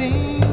everything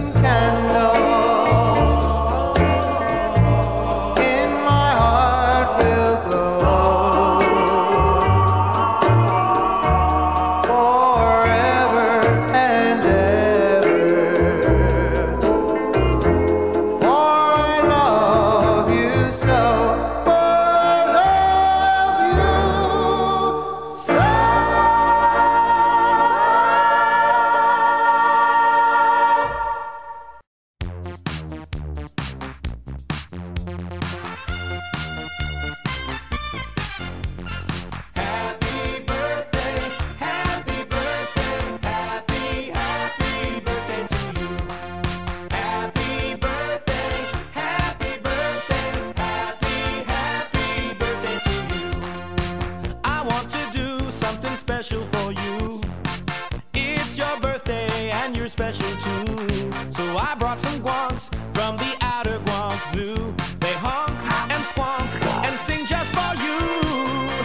squawks and guonks from the outer guanx Zoo. They honk and squawk and sing just for you.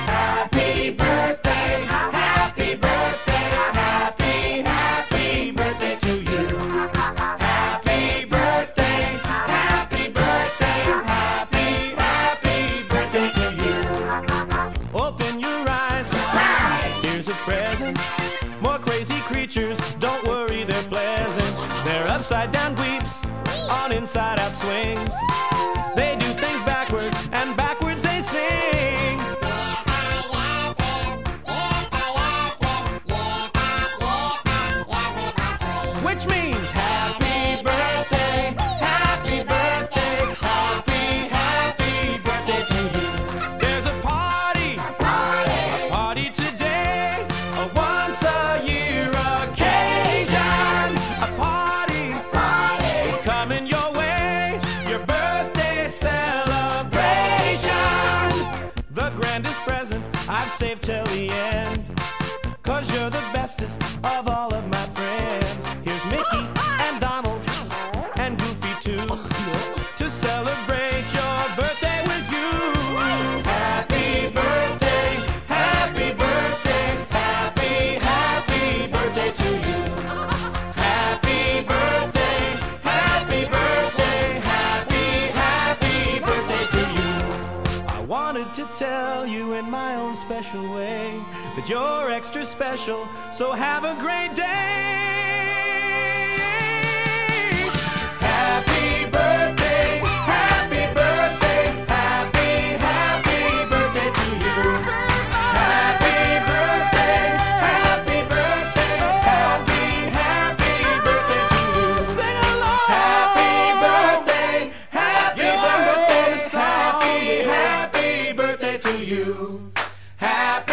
Happy birthday, happy birthday, happy, happy birthday to you. Happy birthday, happy birthday, happy, happy birthday to you. Open your eyes. Here's a present. More crazy creatures, don't worry, they're pleasant. They're upside down inside out swings. They of a wanted to tell you in my own special way that you're extra special, so have a great day. you happy.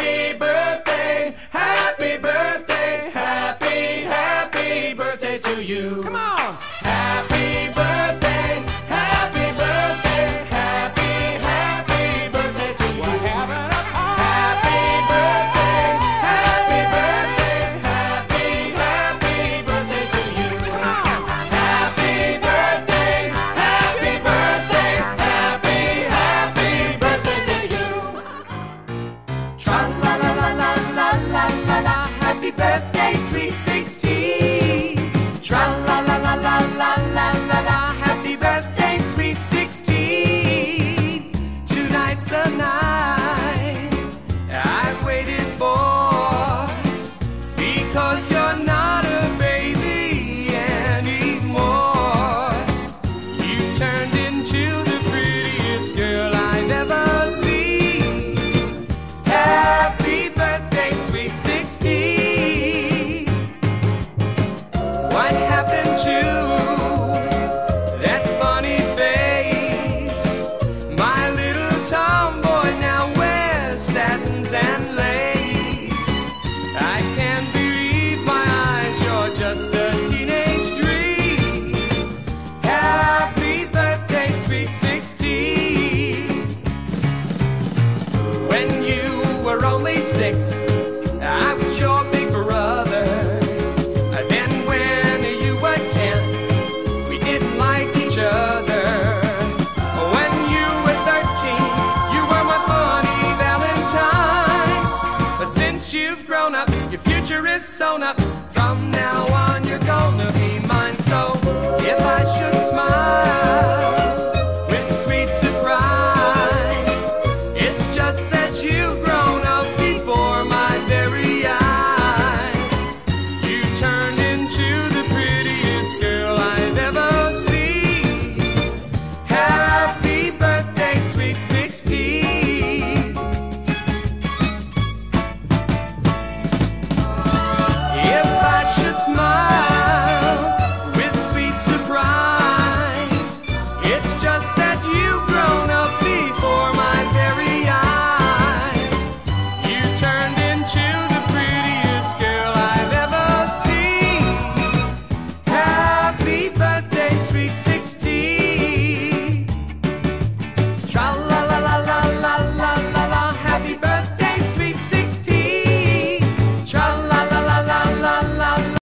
up, your future is sewn up. From now on, you're gonna be mine. So if I should smile.